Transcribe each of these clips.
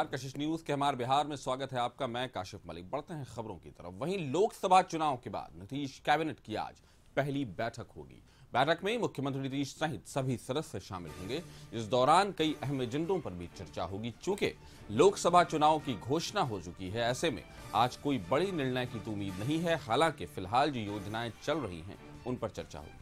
कशिश news के हमारे बिहार में स्वागत है आपका। मैं काशिफ मलिक। बढ़ते हैं खबरों की तरफ़। वहीं लोकसभा चुनाव के बाद नीतीश कैबिनेट की आज पहली बैठक होगी। बैठक में मुख्यमंत्री नीतीश सहित सभी सदस्य शामिल होंगे। इस दौरान कई अहम एजेंडों पर भी चर्चा होगी। चूँकि लोकसभा चुनाव की घोषणा हो चुकी है, ऐसे में आज कोई बड़ी निर्णय की तो उम्मीद नहीं है। हालाँकि फ़िलहाल जो योजनाएँ चल रही हैं, उन पर चर्चा होगी।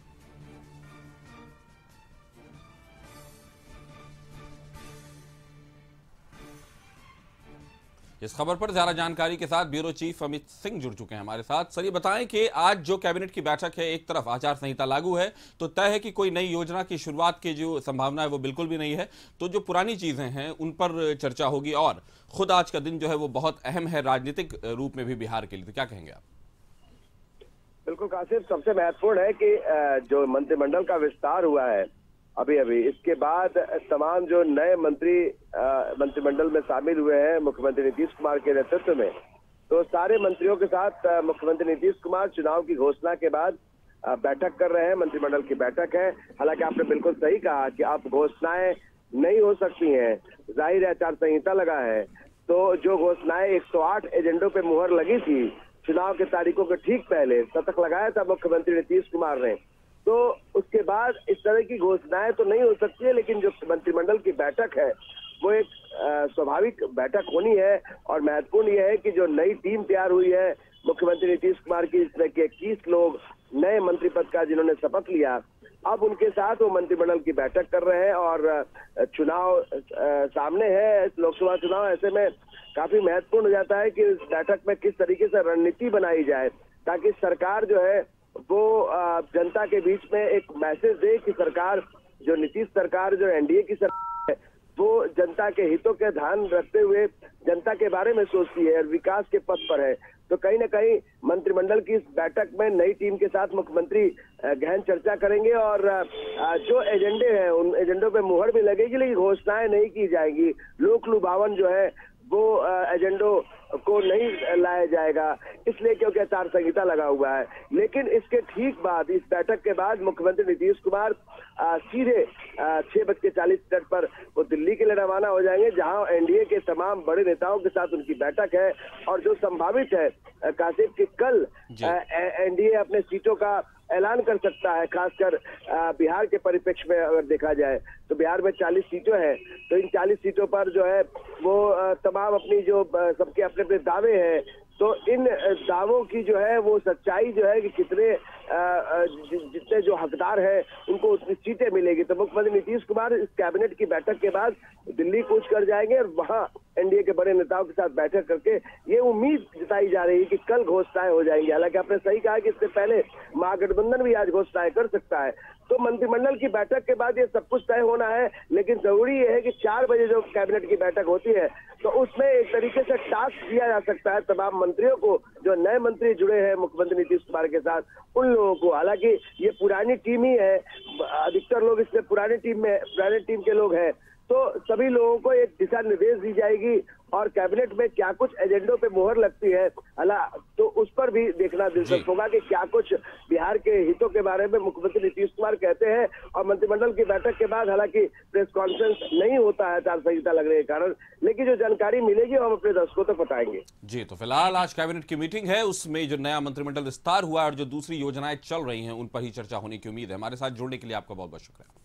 इस खबर पर ज़्यादा जानकारी के साथ ब्यूरो चीफ अमित सिंह जुड़ चुके हैं हमारे साथ। सर, ये बताएँ कि आज जो कैबिनेट की बैठक है, एक तरफ़ आचार संहिता लागू है तो तय है कि कोई नई योजना की शुरुआत की जो संभावना है वो बिल्कुल भी नहीं है। तो जो पुरानी चीज़ें हैं, उन पर चर्चा होगी और खुद आज का दिन जो है वो बहुत अहम है राजनीतिक रूप में भी बिहार के लिए। तो क्या कहेंगे आप? बिल्कुल काशिफ सबसे महत्वपूर्ण है कि जो मंत्रिमंडल का विस्तार हुआ है अभी अभी। इसके बाद तमाम जो नए मंत्री मंत्रिमंडल में शामिल हुए हैं मुख्यमंत्री नीतीश कुमार के नेतृत्व में तो सारे मंत्रियों के साथ मुख्यमंत्री नीतीश कुमार चुनाव की घोषणा के बाद बैठक कर रहे हैं, मंत्रिमंडल की बैठक है। हालाँकि आपने बिल्कुल सही कहा कि अब घोषणाएँ नहीं हो सकती हैं, ज़ाहिर आचार संहिता लगा है। तो जो घोषणाएँ 108 एजेंडों पे मुहर लगी थी, चुनाव के तारीखों के ठीक पहले शतक लगाया था मुख्यमंत्री नीतीश कुमार ने। तो उसके बाद इस तरह की घोषणाएँ तो नहीं हो सकती है, लेकिन जो मंत्रिमंडल की बैठक है, वो एक स्वाभाविक बैठक होनी है और महत्वपूर्ण यह है कि जो नई टीम तैयार हुई है, मुख्यमंत्री नीतीश कुमार की इस तरह के इक्कीस लोग नए मंत्री पद का जिन्होंने शपथ लिया, अब उनके साथ वो मंत्रिमंडल की बैठक कर रहे हैं और चुनाव सामने है, लोकसभा चुनाव, ऐसे में काफ़ी महत्वपूर्ण हो जाता है कि इस बैठक में किस तरीके से रणनीति बनाई जाए, ताकि सरकार जो है, वो जनता के बीच में एक मैसेज दे कि सरकार, जो नीतीश सरकार, जो एनडीए की सरकार है, वो जनता के हितों के ध्यान रखते हुए जनता के बारे में सोचती है और विकास के पथ पर है। तो कहीं ना कहीं मंत्रिमंडल की इस बैठक में नई टीम के साथ मुख्यमंत्री गहन चर्चा करेंगे और जो एजेंडे हैं, उन एजेंडों पे मुहर भी लगेगी, लेकिन घोषणाएँ नहीं की जाएगी। लोक लुभावन जो है, वो एजेंडो को नहीं लाया जाएगा इसलिए क्योंकि आचार संहिता लगा हुआ है। लेकिन इसके ठीक बाद इस बैठक के बाद मुख्यमंत्री नीतीश कुमार सीधे छह बज के चालीस मिनट पर वो दिल्ली के लिए रवाना हो जाएँगे जहाँ एनडीए के तमाम बड़े नेताओं के साथ उनकी बैठक है। और जो संभावित है काशिफ की कल एनडीए अपने सीटों का ऐलान कर सकता है, खासकर बिहार के परिप्रेक्ष्य में अगर देखा जाए तो बिहार में 40 सीटों हैं तो इन 40 सीटों पर जो है, वो तमाम अपनी जो सबके अपने अपने दावे हैं तो इन दावों की जो है, वो सच्चाई जो है कि कितने जितने जो हकदार हैं, उनको उतनी सीटें मिलेगी। तो मुख्यमंत्री नीतीश कुमार इस कैबिनेट की बैठक के बाद दिल्ली कूच कर जाएँगे और वहाँ एनडीए के बड़े नेताओं के साथ बैठक करके ये उम्मीद जताई जा रही है कि कल घोषणाएँ हो जाएँगी। हालाँकि आपने सही कहा कि इससे पहले महागठबंधन भी आज घोषणाएँ कर सकता है। तो मंत्रिमंडल की बैठक के बाद ये सब कुछ तय होना है, लेकिन ज़रूरी ये है कि चार बजे जो कैबिनेट की बैठक होती है तो उसमें एक तरीके से टास्क दिया जा सकता है तमाम मंत्रियों को, जो नए मंत्री जुड़े हैं मुख्यमंत्री नीतीश कुमार के साथ, उन लोगों को। हालाँकि ये पुरानी टीम ही है, अधिकतर लोग इसमें पुरानी टीम में, पुरानी टीम के लोग हैं। तो सभी लोगों को एक दिशा निर्देश दी जाएगी और कैबिनेट में क्या कुछ एजेंडों पे मोहर लगती है अला तो उस पर भी देखना दिलचस्प होगा कि क्या कुछ बिहार के हितों के बारे में मुख्यमंत्री नीतीश कुमार कहते हैं और मंत्रिमंडल की बैठक के बाद हालाँकि प्रेस कॉन्फ्रेंस नहीं होता है आचार संहिता लगने के कारण लेकिन जो जानकारी मिलेगी हम अपने दर्शकों तक तो बताएँगे। जी तो फ़िलहाल आज कैबिनेट की मीटिंग है उसमें जो नया मंत्रिमंडल विस्तार हुआ और जो दूसरी योजनाएँ चल रही है उन पर ही चर्चा होने की उम्मीद है। हमारे साथ जुड़ने के लिए आपका बहुत बहुत शुक्रिया।